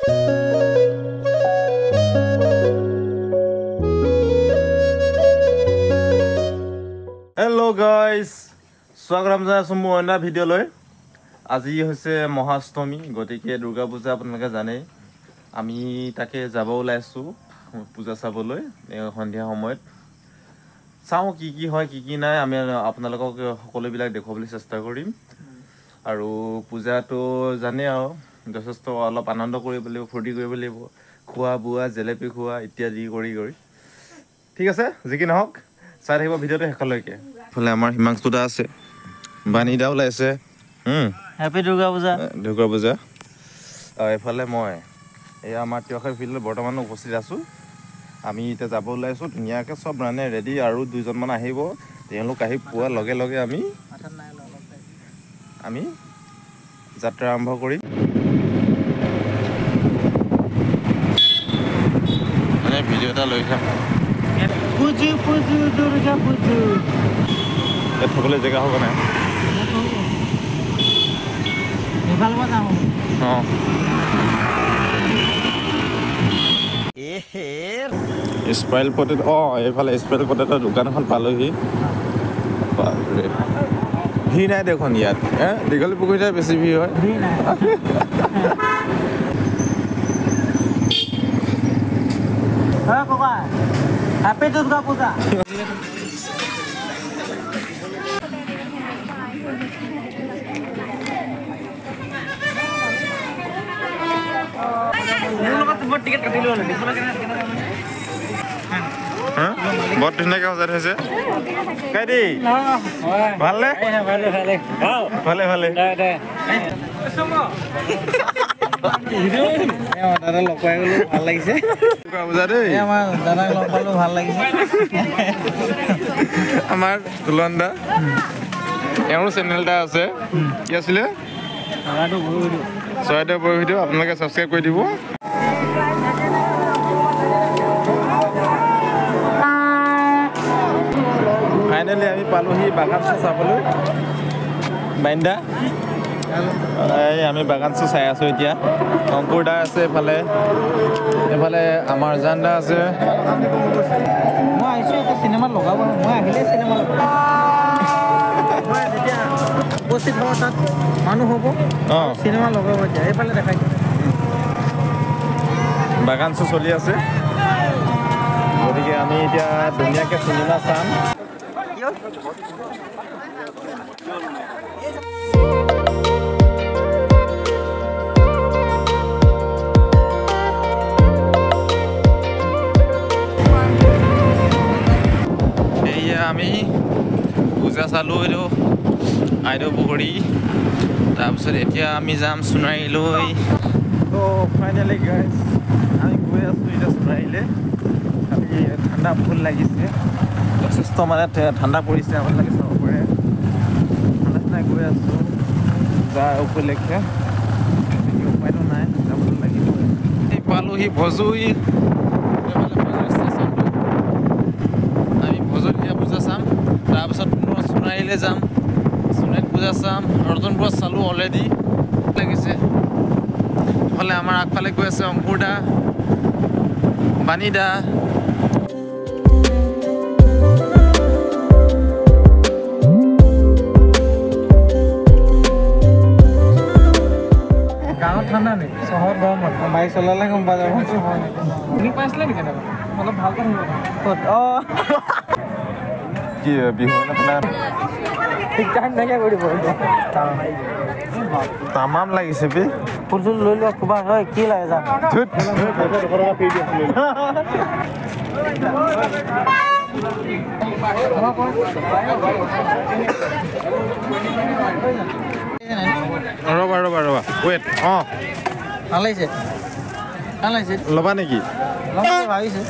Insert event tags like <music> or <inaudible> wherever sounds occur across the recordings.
Hello guys স্বাগতম জনাইছোঁ মোৰ অন্য ভিডিঅ'লৈ আজি হৈছে মহাষ্টমী গতিকে দুৰ্গা পূজা আপোনালোকে জানেই। আমি তাকে যাব ওলাইছোঁ পূজা চাবলৈ সন্ধিয়া সময়ত। চাওঁ কি কি হয় কি কি নাই। আমি আপোনালোকক সকলোবিলাক দেখুৱাবলৈ চেষ্টা কৰিম। আৰু পূজাটো জানেই আৰু। যথেষ্ট অলপ আনন্দ কৰিব লাগিব ফূৰ্তি কৰিব লাগিব। খোৱা বোৱা জেলেপি খোৱা ইত্যাদি কৰি কৰি। ঠিক আছে যি কি নহওক চাই থাকিব ভিডিঅ'টো শেষলৈকে। ইফালে আমাৰ হিমাংশু দা আছে। বাণী দা ওলাইছে। হেপী দুৰ্গা পূজা দুৰ্গা পূজা। আৰু এইফালে মই এই আমাৰ তিয়খাই ফিল্ডত বৰ্তমান উপস্থিত আছোঁ। আমি এতিয়া যাব ওলাইছোঁ ধুনীয়াকৈ চব মানে ৰেডি আৰু দুইজনমান আহিব। তেওঁলোক আহি পোৱাৰ লগে লগে আমি আমি যাত্ৰা আৰম্ভ কৰিম মানে ভিডিঅ' এটা লৈ যাম পুজো পুজো দুৰ্গা পুজো। ইয়াত থ'বলৈ জেগা হ'ব নাই? অঁ। স্পাইল পটেট অঁ এইফালে স্পাইল পটেটৰ দোকান এখন পালোহি। ভিৰ নাই দেখোন ইয়াত হে? দীঘলী পুখুৰীতে বেছি ভিৰ হয় <laughs> ভিৰ নাই হয় ককা? পূজা টিকেট কাটিলোঁ হা? বৰ ধুনীয়াকৈ সজাই থৈছে। কাইদি ভালনে? ভালে ভালে ভালে। ভালে দাদা লগ পাই গ'লো ভাল লাগিছে দাদাক লগ পালোঁ ভাল লাগিছে আমাৰ তুলন দা এওঁৰ চেনেল এটা আছে। কি আছিলে? চৰাইদেউ পৰি ভিডিঅ' আপোনালোকে ছাবস্ক্ৰাইব কৰি দিব। ফাইনেলি আমি পালোহি বাগানটো চাবলৈ। বাইন্দা। এই আমি বাগানটো চাই আছোঁ এতিয়া। অংকুৰ দা আছে এইফালে এইফালে আমাৰ জান দা আছে। মই আহিছোঁ এটা চিনেমাত লগাব। মই আহিলে চিনেমা লগাম। মই যেতিয়া উপস্থিত হ'ব তাত মানুহ হ'ব। অঁ। চিনেমা লগাব এতিয়া। এইফালে দেখাই দিম। বাগানটো চলি আছে। গতিকে আমি এতিয়া ধুনীয়াকৈ চিনেমা চাম। চালোঁ এইটো আইদেউ পুখুৰী তাৰপিছত এতিয়া আমি যাম সোণাৰীলৈ ত' ফাইনেলি গাইজ আমি গৈ আছোঁ এতিয়া সোণাৰীলৈ। খালি ঠাণ্ডা বহুত লাগিছে। যথেষ্ট মানে ঠাণ্ডা পৰিছে আপোনালোকে চাব পাৰে ঠাণ্ডা ঠাণ্ডা গৈ আছোঁ যাৰ উপলক্ষে। বাকী উপায়তো নাই যাবলৈ লাগিব পালোহি ভজুই এইফালে ভজুই ষ্টেচনটো আমি ভজত এতিয়া পূজা চাম তাৰপিছত সোণাৰীলৈ যাম। সোণাৰীত পূজা চাম। ৰতনপুৰত চালোঁ অলৰেডি লাগিছে। ইফালে আমাৰ আগফালে গৈ আছে অংকুৰ দা বাণী দা। গাঁৱত ঠাণ্ডা নেকি? চহৰত গৰম বাইক চলালে গম পাই যাব। শুনি পাইছিলে নেকি অলপ ভালকৈ ক'ত? অঁ। কি বিহু আপোনাৰ তামাম লাগিছে বি। ফুল চুল লৈ লোৱা ক'বা হয় কি লাগে ৰ'বা ৰ'বা ৰ'বা ৱেট অঁ। ভাল লাগিছে। ভাল লাগিছে। ল'বা নেকি? ভাবিছোঁ।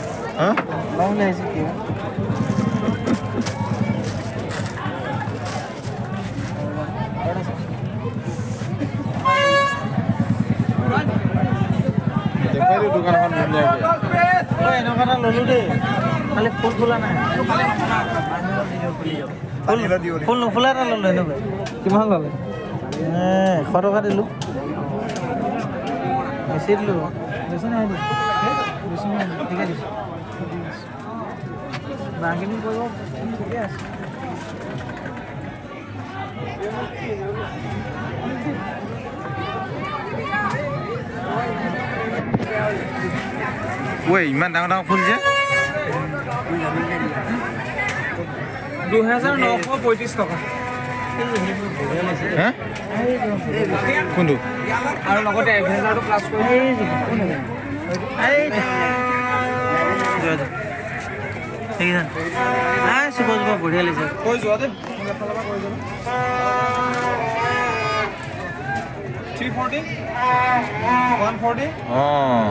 দিওঁ দোকানখন ধুনীয়াকৈ। ঐ এনেকুৱা এটা ল'লোঁ দেই। খালি ফুল ফুলা নাই। ফুল ফুল নুফুলা এটা ল'লোঁ এনেকুৱা কিমান ল'লে? এশ টকা দিলোঁ। বেছি দিলোঁ। বেছি নাই বেছি নাই ঠিকে দিছোঁ। বাঁহখিনি কৰিব ঠিকে আছে। ঐ ইমান ডাঙৰ ডাঙৰ ফুল যে। দুহেজাৰ নশ পঁয়ত্ৰিছ টকা। হা? কোনটো? আৰু লগতে এভেঞ্জাৰটো প্লাছ কৰি চুপাৰ চুপাৰ বঢ়িয়া লাগিছে। কৈ যোৱা দেই থ্ৰী ফৰ্টি ওৱান ফৰ্টি অঁ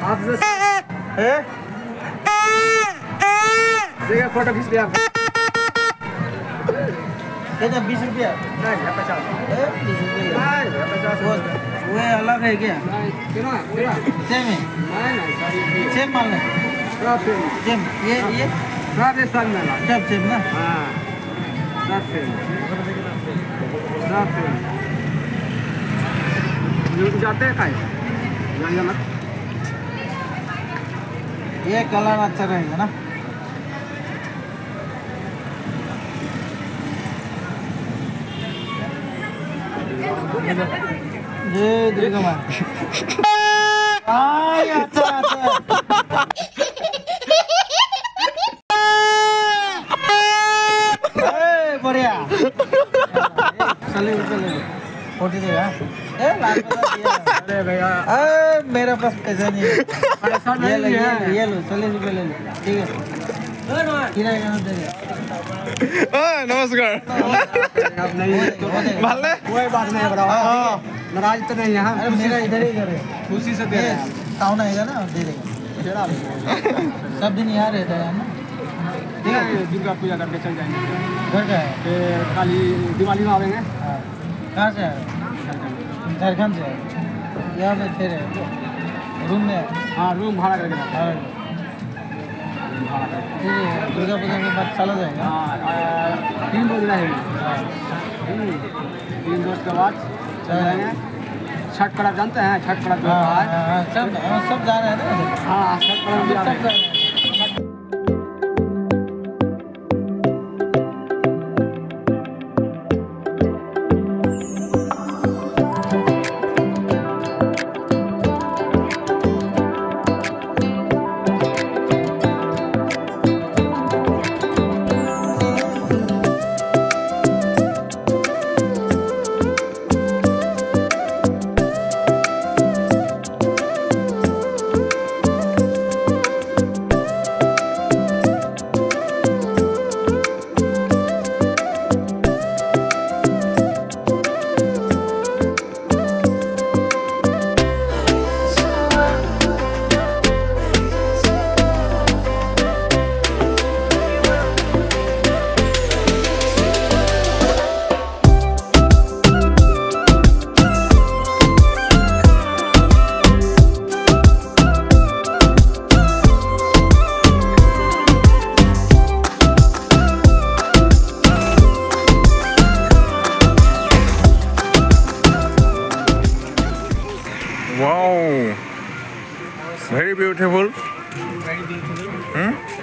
आपसे है देखिए फ़ोटो खींच लिया कितना बीस रुपया नहीं पचास बीस रुपया पचास वो अलग है क्या सेम है सेम माल है सेम ये ये सब सेम ना हाँ सब सेम सब सेम जाते हैं खाए ये कलर अच्छा रहेगा ना। ये बढ़िया। चलिए लो फोर्टी देगा ए लाख का दिया दे भैया। मेरे पास पैसा नहीं है। पैसा नहीं है। ये लो चालीस रुपये ले लो। ठीक है। नमस्कार। कोई बात नहीं नाराज़ तो नहीं हाँ। मेरा इधर ही है। खुशी से दे टाउन ना दे सब दिन यहाँ रहता है ना? दुर्गा पूजा करके चल जाएँगे। घर का है? खाली दिवाली में आवेंगे हाँ। कहाँ से झारखंड से। यहाँ पे रहे रूम में। हाँ रूम भाड़ा करके और हैं। है दुर्गा पूजा के बाद चला जाएगा। हाँ तीन रोज रहेंगे हाँ। तीन रोज के बाद चल जाएँगे। छठ पर्व जानते हैं छठ पर्व हाँ, है हाँ, हाँ, सब हाँ, सब जा रहे हैं ना? हाँ छठ पर्व सब जा रहे हैं। Very beautiful. Very beautiful. Hmm?